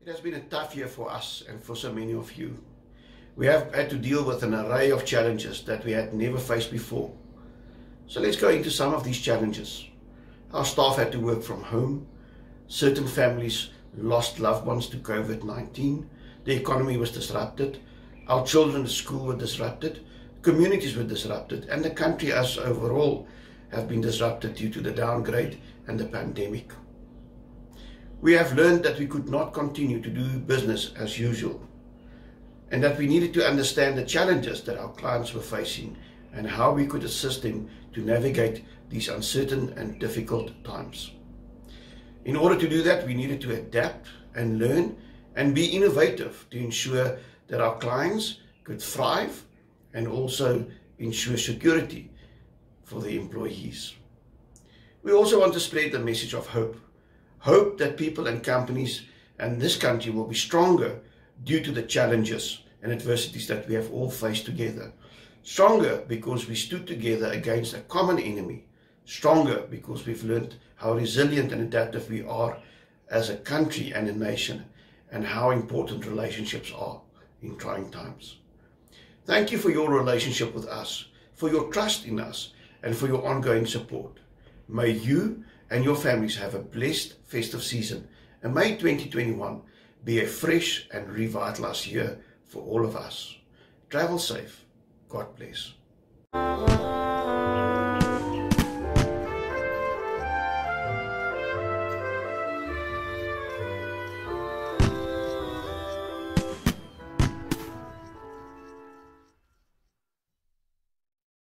It has been a tough year for us and for so many of you. We have had to deal with an array of challenges that we had never faced before. So let's go into some of these challenges. Our staff had to work from home. Certain families lost loved ones to COVID 19. The economy was disrupted. Our children's school were disrupted. Communities were disrupted. And the country as overall have been disrupted due to the downgrade and the pandemic. We have learned that we could not continue to do business as usual and that we needed to understand the challenges that our clients were facing and how we could assist them to navigate these uncertain and difficult times. In order to do that, we needed to adapt and learn and be innovative to ensure that our clients could thrive and also ensure security for the employees. We also want to spread the message of hope. Hope that people and companies and this country will be stronger due to the challenges and adversities that we have all faced together. Stronger because we stood together against a common enemy. Stronger because we've learned how resilient and adaptive we are as a country and a nation and how important relationships are in trying times. Thank you for your relationship with us, for your trust in us, and for your ongoing support. May you and your families have a blessed festive season, and may 2021 be a fresh and revitalized year for all of us. Travel safe. God bless.